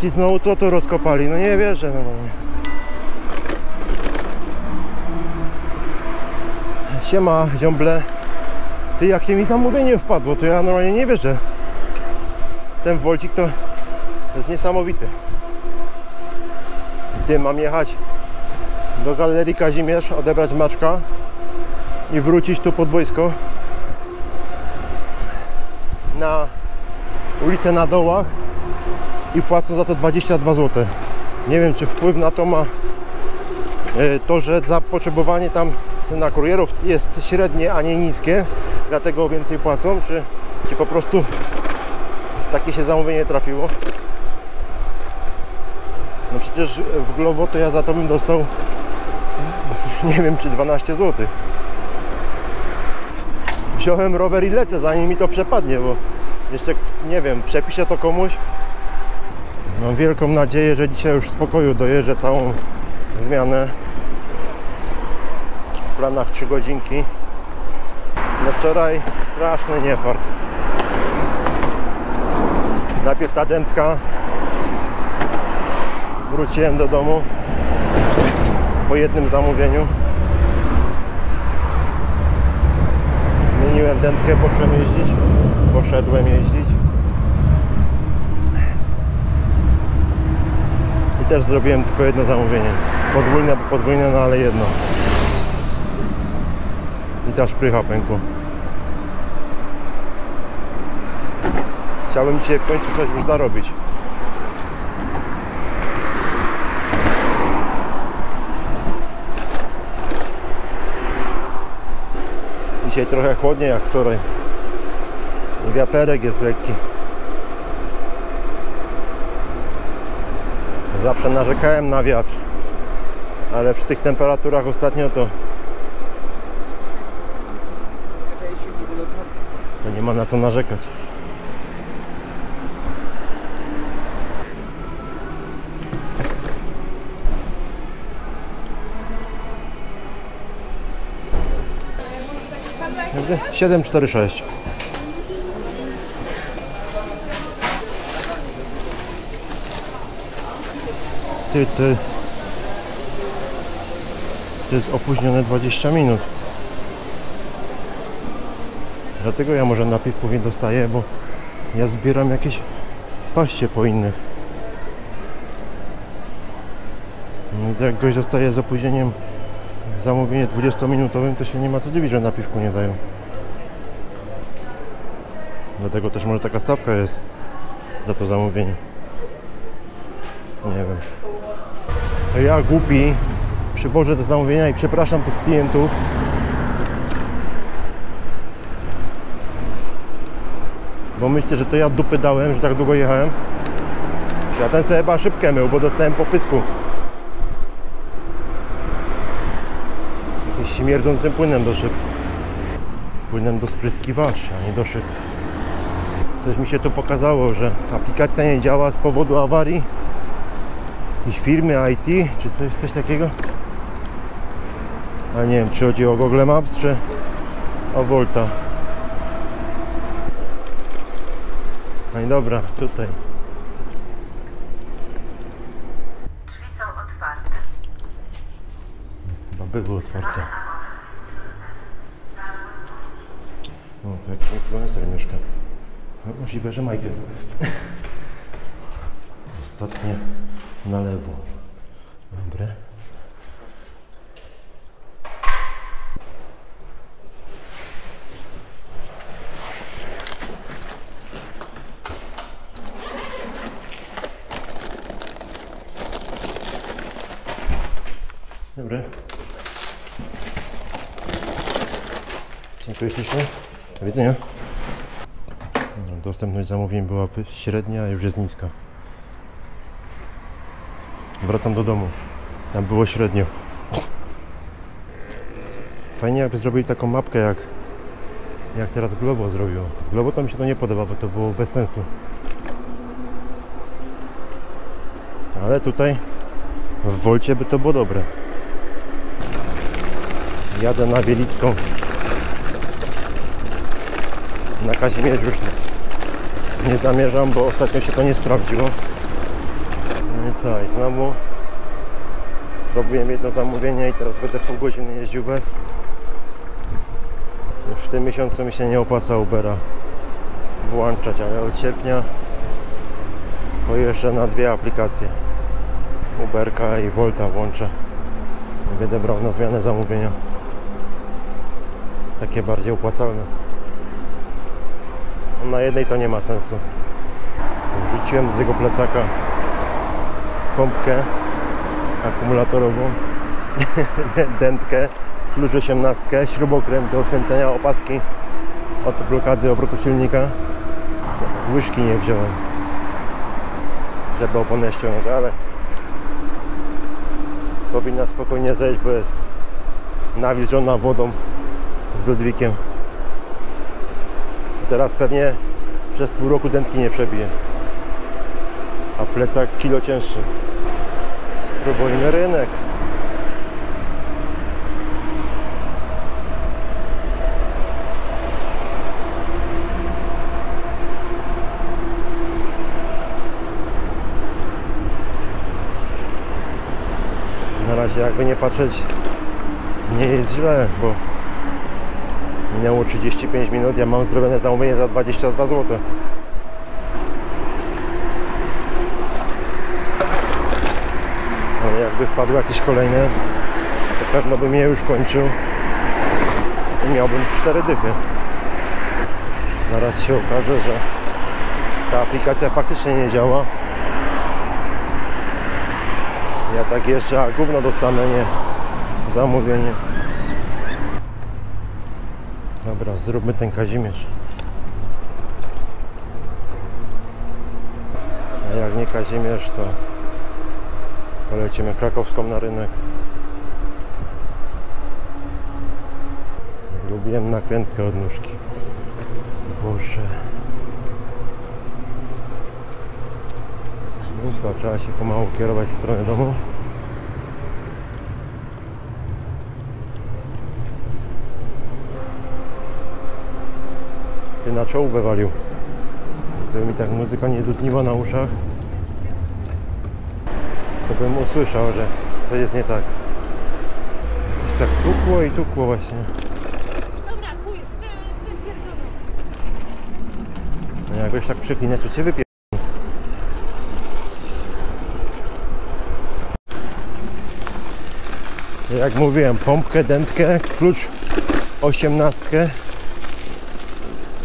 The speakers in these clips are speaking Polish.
Ci znowu co tu rozkopali? No nie wierzę normalnie. Siema, ziomble. Ty, jakie mi zamówienie wpadło, to ja normalnie nie wierzę. Ten Wolcik to jest niesamowity. Ty, mam jechać do Galerii Kazimierz, odebrać Maczka i wrócić tu pod boisko na ulicę na dołach i płacą za to 22 zł. Nie wiem, czy wpływ na to ma e, to, że zapotrzebowanie tam na kurierów jest średnie, a nie niskie, dlatego więcej płacą, czy, czy po prostu takie się zamówienie trafiło. No przecież w Glovo to ja za to bym dostał nie wiem, czy 12 zł. Wziąłem rower i lecę, zanim mi to przepadnie, bo jeszcze, nie wiem, przepiszę to komuś. Mam wielką nadzieję, że dzisiaj już w spokoju dojeżdżę całą zmianę. W planach 3 godzinki. No wczoraj straszny niefart. Najpierw ta dętka. Wróciłem do domu po jednym zamówieniu. Zmieniłem dętkę, poszedłem jeździć. Poszedłem jeździć. I też zrobiłem tylko jedno zamówienie. Podwójne, podwójne, no ale jedno. I ta szprycha pękła. Chciałbym dzisiaj w końcu coś już zarobić. Dzisiaj trochę chłodniej jak wczoraj. I wiaterek jest lekki. Zawsze narzekałem na wiatr. Ale przy tych temperaturach ostatnio to to nie ma na co narzekać. Dobrze? 746. Ty, ty. To jest opóźnione 20 minut. Dlatego ja może napiwków nie dostaję, bo ja zbieram jakieś paście po innych. No, jak gość dostaje z opóźnieniem zamówienie 20-minutowym, to się nie ma co dziwić, że napiwku nie dają. Dlatego też może taka stawka jest za to zamówienie. Nie wiem. Ja głupi przywożę do zamówienia i przepraszam tych klientów. Bo myślę, że to ja dupy dałem, że tak długo jechałem. Ja ten sobie chyba szybkę mył, bo dostałem popysku. Jakimś śmierdzącym płynem do szyb. Płynem do spryskiwaczy, a nie do szyb. Coś mi się tu pokazało, że aplikacja nie działa z powodu awarii jakiejś firmy IT, czy coś, coś takiego. A nie wiem, czy chodzi o Google Maps, czy o Volta. No i dobra, tutaj. Drzwi są otwarte. Chyba były otwarte. O, to jakiś influencer mieszka. No, możliwe, że Michael. Ostatnie na lewo. Dobre. Dobry. Dziękuję ślicznie. Do widzenia. No, Dostępność zamówień była średnia, a już jest niska. Wracam do domu. Tam było średnio. Fajnie jakby zrobili taką mapkę jak jak teraz Globo zrobiło. Globo to mi się to nie podoba, bo to było bez sensu. Ale tutaj w Wolcie by to było dobre. Jadę na Wielicką. Na Kazimierz już nie zamierzam, bo ostatnio się to nie sprawdziło. Co, i znowu zrobiłem jedno zamówienie i teraz będę pół godziny jeździł bez. Już w tym miesiącu mi się nie opłaca Ubera włączać, ale od sierpnia pojeżdżę na dwie aplikacje. Uberka i Volta włączę. Będę brał na zmianę zamówienia. Takie bardziej opłacalne. Na jednej to nie ma sensu. Wrzuciłem do tego plecaka pompkę akumulatorową, dętkę, klucz 18, śrubokręt do odkręcenia opaski od blokady obrotu silnika. Łyżki nie wziąłem, żeby oponę ściągnąć, ale powinna spokojnie zejść, bo jest nawilżona wodą z Ludwikiem. Teraz pewnie przez pół roku dętki nie przebije. A plecak kilo cięższy. Spróbujmy rynek. Na razie jakby nie patrzeć nie jest źle, bo minęło 35 minut, ja mam zrobione zamówienie za 22 zł. Ale jakby wpadł jakiś kolejny, to pewno bym je już kończył i miałbym 4 dychy. Zaraz się okaże, że ta aplikacja faktycznie nie działa. Ja tak jeszcze, a gówno dostanę, nie zamówienie. Dobra, zróbmy ten Kazimierz. A jak nie Kazimierz, to polecimy krakowską na rynek. Zgubiłem nakrętkę od nóżki. Boże. No co, trzeba się pomału kierować w stronę domu. Ty na czoło wywalił. Gdyby mi tak muzyka nie dudniła na uszach, to bym usłyszał, że coś jest nie tak. Coś tak tukło i tukło właśnie. Dobra, chuj, wypierdolę. No jak goś tak przeklinać, to cię wypie... Jak mówiłem, pompkę, dętkę, klucz osiemnastkę,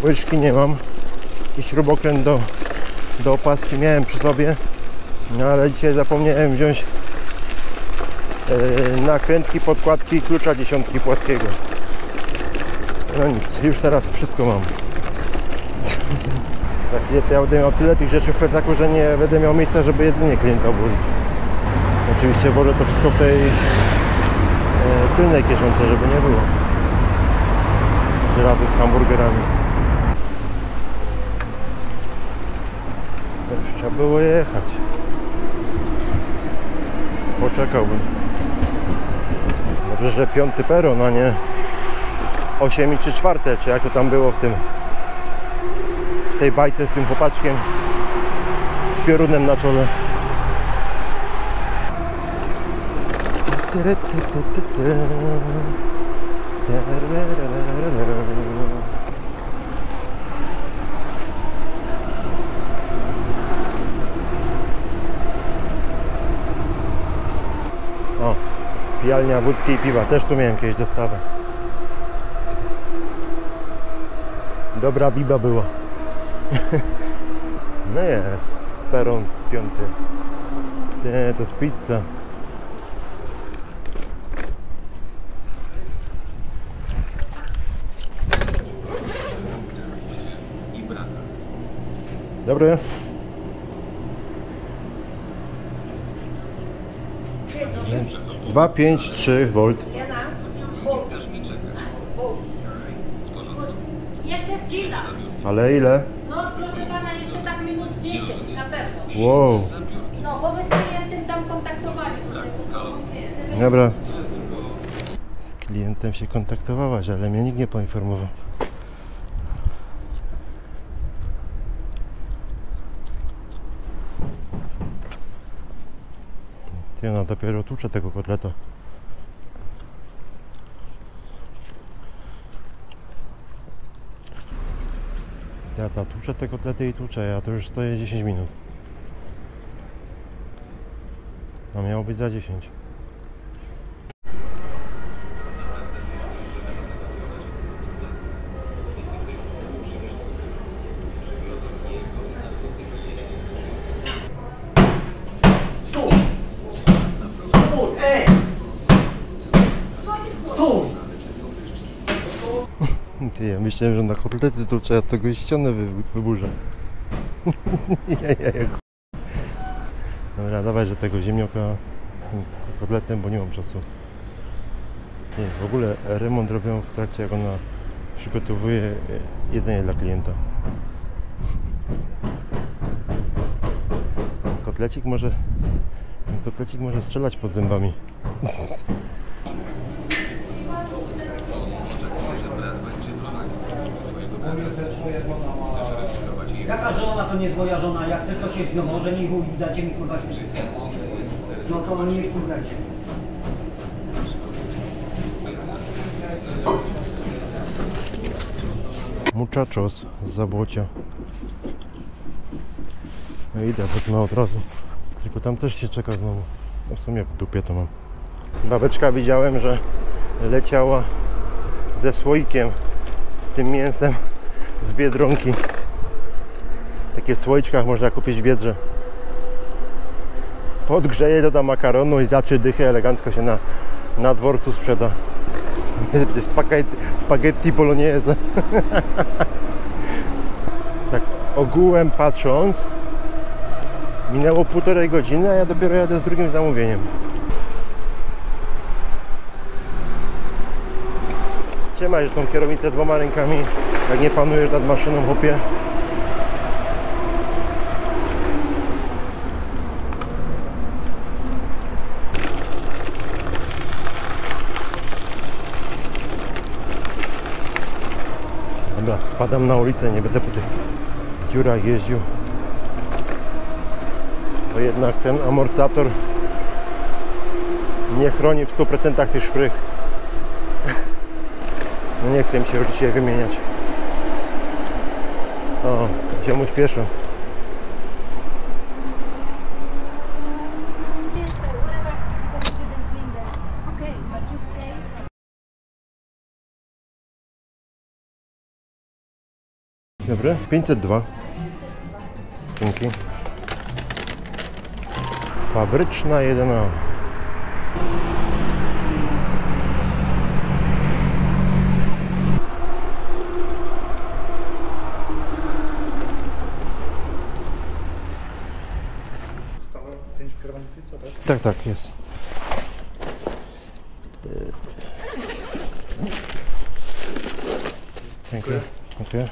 łyżki nie mam i śrubokręt do, do opaski miałem przy sobie, no ale dzisiaj zapomniałem wziąć yy, nakrętki, podkładki i klucza dziesiątki płaskiego. No nic, już teraz wszystko mam. Tak, ja- ja będę miał tyle tych rzeczy w plecaku, że nie będę miał miejsca, żeby jedzenie klienta obłożyć. Oczywiście włożę to wszystko w tej e, tylnej kieszonce, żeby nie było. Razem z hamburgerami. Już trzeba było jechać. Poczekałbym. Dobrze, że piąty peron, a nie 8 i 3 czwarte, czy jak to tam było w tym w tej bajce z tym chłopaczkiem z piorunem na czole. Ty, ty, ty, pijalnia wódki i piwa. Też tu miałem kiedyś dostawę. Dobra biba była. No jest, peron piąty. Nie, to jest pizza. Dobry. Dwa, pięć, trzy volt. Jeszcze chwila. Ale ile? No proszę pana, jeszcze tak minut 10 na pewno. Wow. No, bo my z klientem tam kontaktowaliśmy. Dobra. Z klientem się kontaktowałaś, ale mnie nikt nie poinformował. Ty, ona dopiero tucze tego kotleta. Ja ta tuczę te kotlety i tuczę, ja to już stoję 10 minut. A miało być za 10. ja myślałem, że na kotlety tuczę, ja tego ścianę wy, wyburzę. ja, ja, ja. Dobra, dawaj, że tego ziemnioka z tym kotletem, bo nie mam czasu. Nie, w ogóle remont robią w trakcie, jak ona przygotowuje e, jedzenie dla klienta. Kotlecik może, kotlecik może strzelać pod zębami. Jaka żona to nie jest moja żona? Jak chcę to się z nią może nie chuj, dacie mi kurwa wszystko. No to nie kurwajcie. Muchachos z Zabłocia. No idę, wezmę od razu. Tylko tam też się czeka znowu. No w sumie w dupie to mam. Babeczka widziałem, że leciała ze słoikiem z tym mięsem z Biedronki. Takie w słoiczkach można kupić Biedrze. Podgrzeje, doda makaronu i za trzy dychy elegancko się na, na dworcu sprzeda. Spaghetti, spaghetti bolognese. tak ogółem patrząc, minęło półtorej godziny, a ja dopiero jadę z drugim zamówieniem. Trzymaj tą kierownicę dwoma rękami, jak nie panujesz nad maszyną, chłopie. Dobra, spadam na ulicę, nie będę po tych dziurach jeździł. Bo jednak ten amortyzator nie chroni w 100% tych szprych. No nie chcę mi się dzisiaj wymieniać. O, you say Dobry, 502. Dzięki. Fabryczna 1A. Stałe 5 kierownik pizza, tak? Tak, jest. Dziękuję. Dziękuję.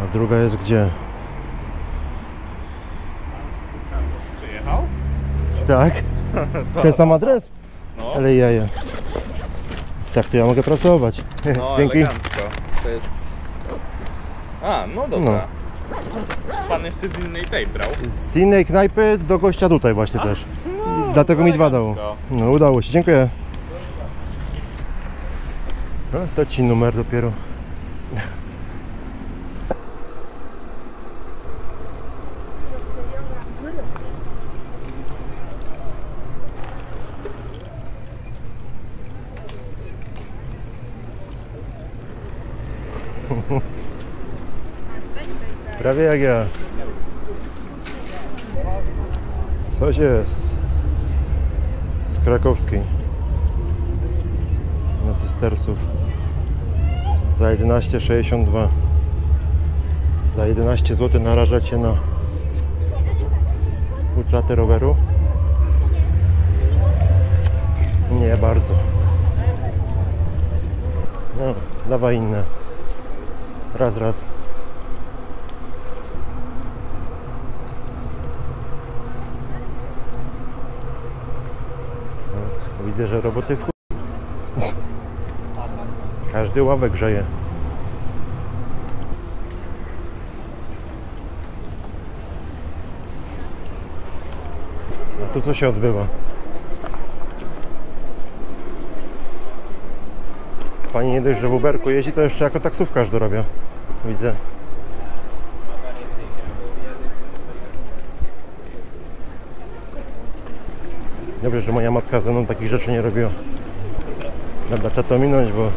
A druga jest gdzie? Przyjechał? Tak? Ten sam adres? No. Ale jaja. Tak, to ja mogę pracować. No, Dzięki. elegancko. To jest... A, no dobra. Pan jeszcze z innej tej brał. Z innej knajpy do gościa tutaj właśnie też. I Dlatego mi dwa dało. elegancko. No udało się, dziękuję. No, to ci numer dopiero. Ja. Coś jest. Z krakowskiej. Na cystersów. Za 11,62 za 11 zł narażać się na utratę roweru? Nie bardzo. No dawaj inne. Raz raz widzę, że roboty w Każdy ławek grzeje. A tu co się odbywa? Pani nie dość, że w Uberku jeździ, to jeszcze jako taksówkarz dorabia. Widzę. Dobrze, że moja matka ze mną takich rzeczy nie robiła. Dobra, trzeba to minąć, bo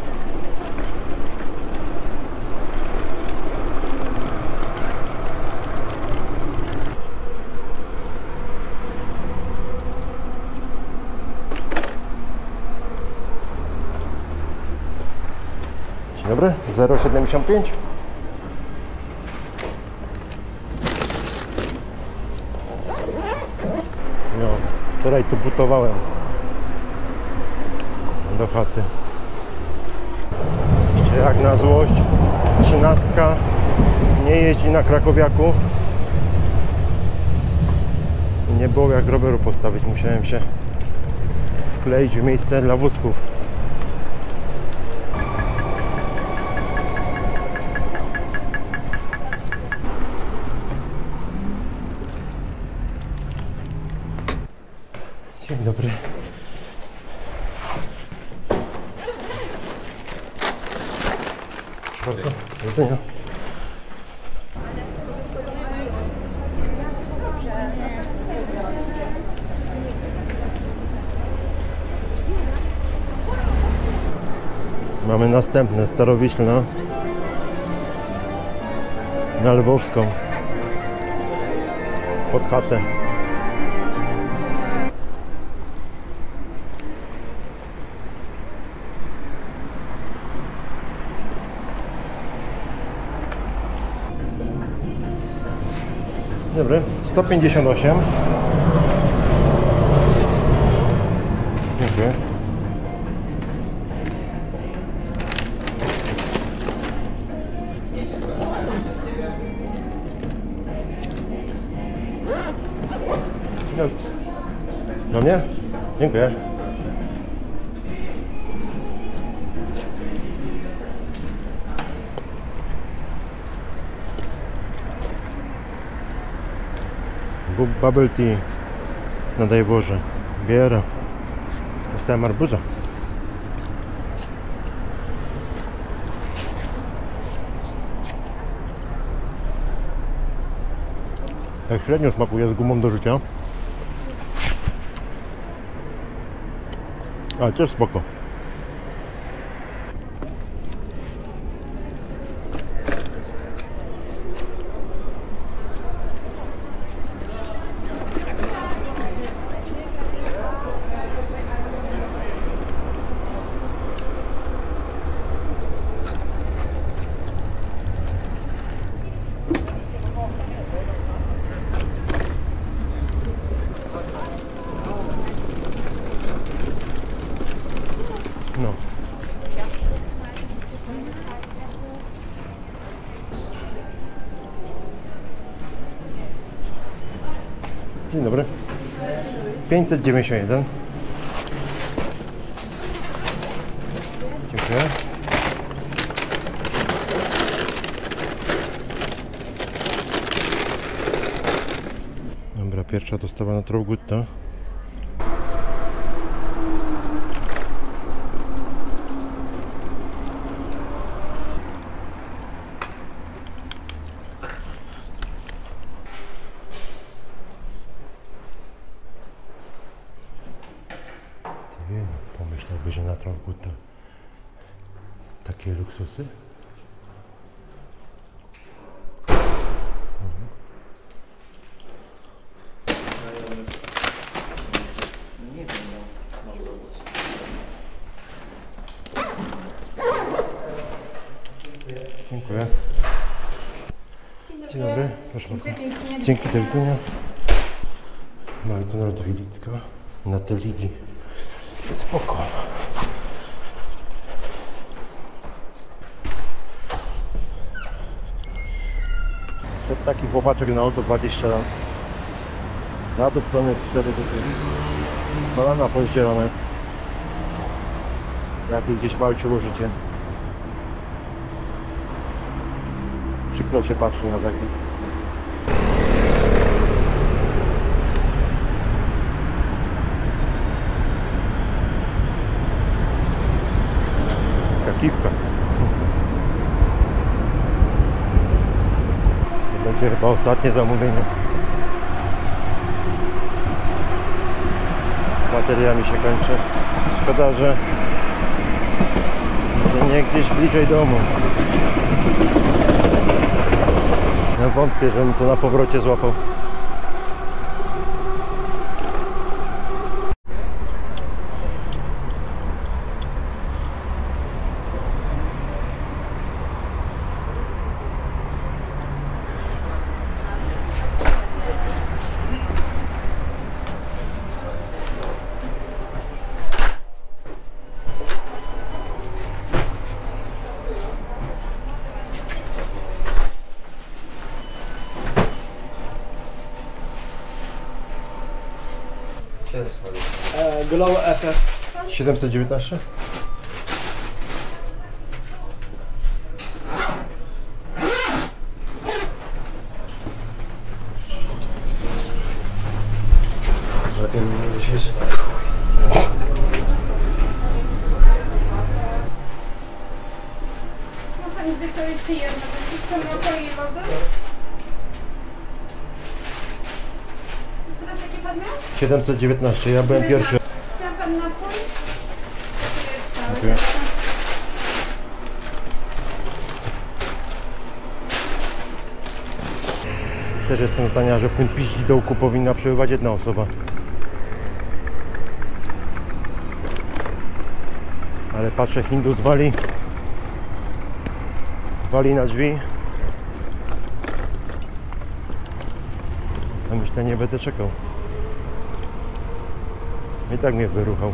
Dzień dobry, 075. No, wczoraj tu butowałem do chaty. Jak na złość, trzynastka nie jeździ na Krakowiaku. Nie było jak roweru postawić, musiałem się wkleić w miejsce dla wózków. Dzień dobry. Proszę bardzo. Do widzenia. Mamy następne Starowiślna na Lwowską pod chatę. Dobry, 158. Dziękuję. Bubble tea. No daj Boże. Bierę. Dostałem arbuza. Tak średnio smakuje z gumą do życia. Ale też spoko. No. Dzień dobry. 591. Dziękuję. Dobra, pierwsza dostawa na Trogutta. Ty, no, pomyślałby, że na Trogutta takie luksusy? Dziękuję. Dzień dobry, proszę bardzo. Dzięki, do widzenia. McDonald Wilicka na te ligi. Spoko. To taki chłopaczek na auto 20 lat. Nadupcony 4 dychy. Kolana pozdzielone. Jakby gdzieś walczył o życie. Przykro się patrzy na takie. Kiwka. To będzie chyba ostatnie zamówienie. Bateria mi się kończy. Szkoda, że, że nie gdzieś bliżej domu. Ja wątpię, żebym to na powrocie złapał. Glow FF. 719? Lepiej nie się Ma Pani Wiktorii przyjemne. Wszystko napoi i lody? Teraz jaki Pan miał? 719, ja byłem pierwszy. Chciał Pan napój? Dziękuję. Też jestem zdania, że w tym piździdołku powinna przebywać jedna osoba. Ale patrzę, Hindus wali. Wali na drzwi. Sam myślę, nie będę czekał. I tak mnie wyruchał.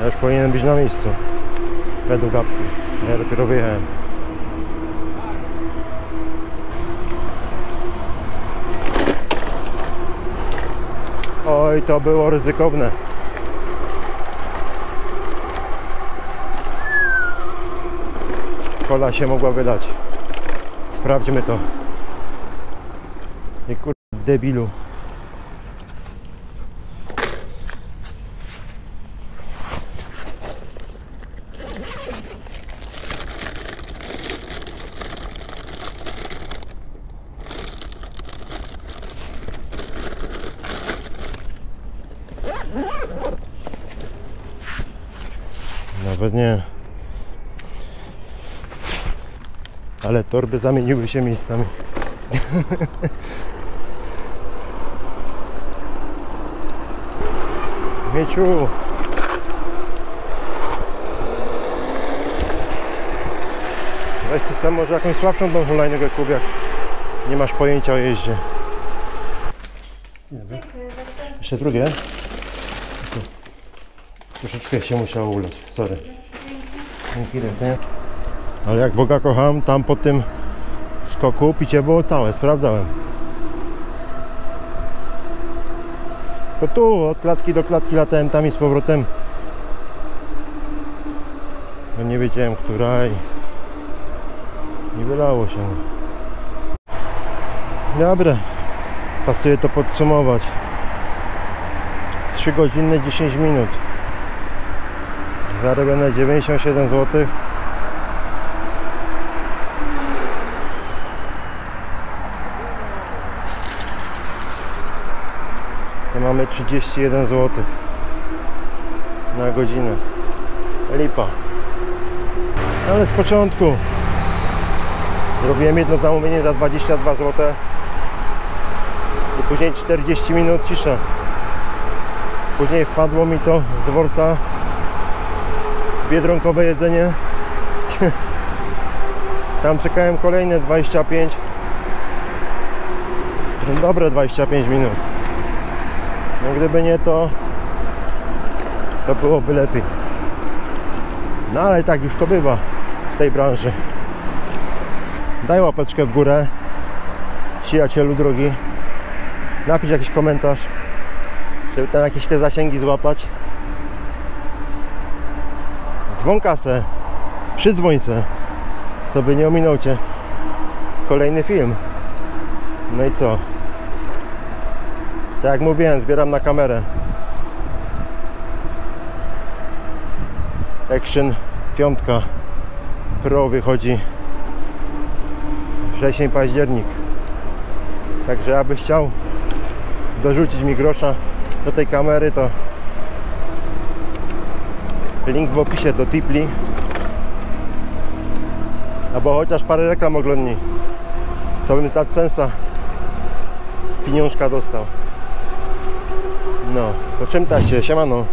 Ja już powinienem być na miejscu. Według apki. Ja dopiero wyjechałem. Oj, to było ryzykowne. Kola się mogła wydać. Sprawdźmy to. Ty kur... debilu. Nawet nie. Ale torby zamieniły się miejscami. Mieciu! Weź ty sam może jakąś słabszą tą hulajnogę kubiak. Nie masz pojęcia o jeździe. Jeszcze drugie? Troszeczkę się musiało ulać, sorry. Dzięki, do widzenia. Ale jak Boga kocham, tam po tym skoku picie było całe, sprawdzałem. To tu, od klatki do klatki latałem tam i z powrotem. Bo nie wiedziałem, która i, i wylało się. Dobra, pasuje to podsumować. 3 godziny 10 minut. Zarobione 97 zł. To mamy 31 zł na godzinę. Lipa. Ale z początku zrobiłem jedno zamówienie za 22 zł i później 40 minut cisza. Później wpadło mi to z dworca biedronkowe jedzenie. Tam czekałem kolejne 25. Dobre 25 minut. No gdyby nie to, to byłoby lepiej. No ale tak już to bywa w tej branży. Daj łapeczkę w górę, przyjacielu drogi. Napisz jakiś komentarz, żeby tam jakieś te zasięgi złapać. Dzwon kasę, przydzwoń se, co by nie ominął Cię. Kolejny film. No i co? Tak jak mówiłem, zbieram na kamerę. Action 5 Pro wychodzi wrzesień, październik. Także abyś chciał dorzucić mi grosza do tej kamery, to link w opisie do Tipli. Albo chociaż parę reklam oglądnij. Co bym z AdSense'a pieniążka dostał. No, to czym ta się? Siemano.